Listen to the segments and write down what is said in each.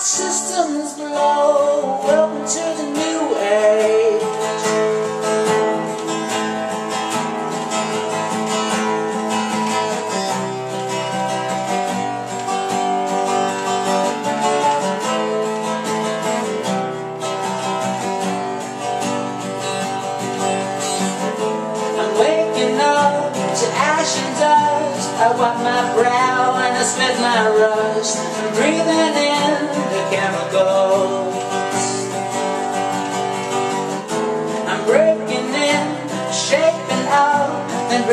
Systems blow. Welcome to the new age. I'm waking up to ash and dust. I wipe my brow and I spit my rust. I'm breathing in.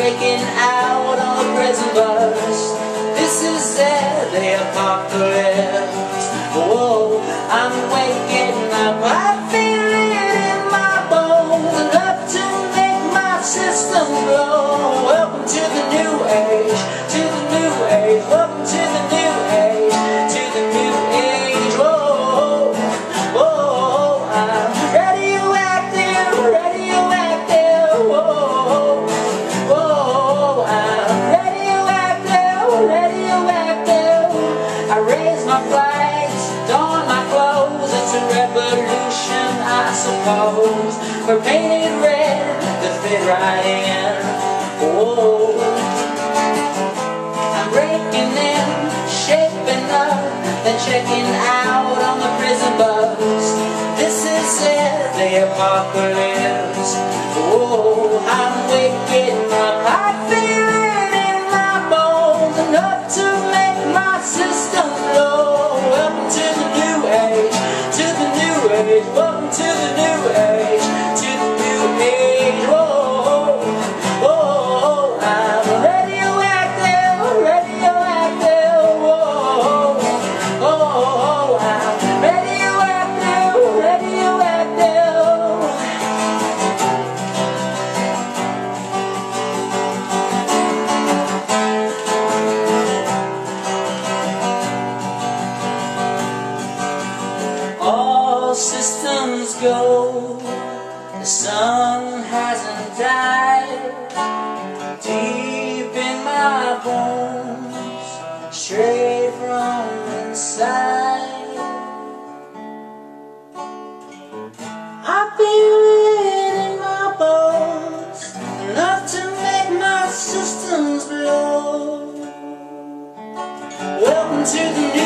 Breaking out on the prison bus. This is it, the apocalypse. Whoa, I'm waking up. I feel it in my bones, enough to make my system blow. Welcome to the new age, to the new age. Welcome to the Suppose. We're painted red to fit right in. Whoa. I'm breaking in, shaping up, then checking out on the prison bus. This is it, the apocalypse. Go. The sun hasn't died deep in my bones, straight from inside. I feel it in my bones, enough to make my systems blow. Welcome to the